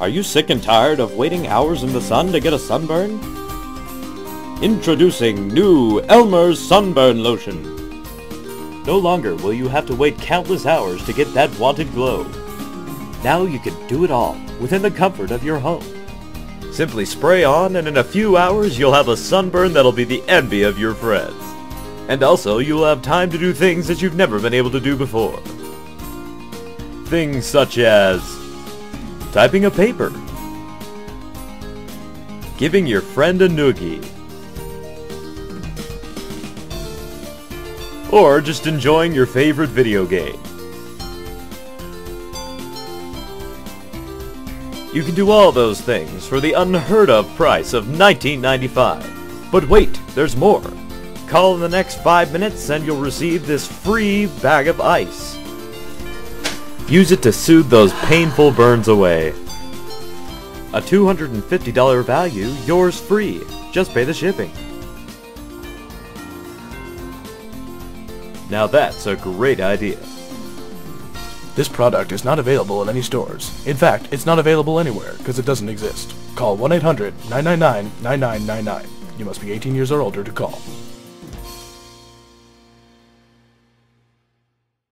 Are you sick and tired of waiting hours in the sun to get a sunburn? Introducing new Elmer's Sunburn Lotion. No longer will you have to wait countless hours to get that wanted glow. Now you can do it all within the comfort of your home. Simply spray on and in a few hours you'll have a sunburn that'll be the envy of your friends. And also you'll have time to do things that you've never been able to do before. Things such as typing a paper, giving your friend a noogie, or just enjoying your favorite video game. You can do all those things for the unheard of price of $19.95. But wait, there's more. Call in the next 5 minutes and you'll receive this free bag of ice. Use it to soothe those painful burns away. A $250 value, yours free. Just pay the shipping. Now that's a great idea. This product is not available in any stores. In fact, it's not available anywhere because it doesn't exist. Call 1-800-999-9999. You must be 18 years or older to call.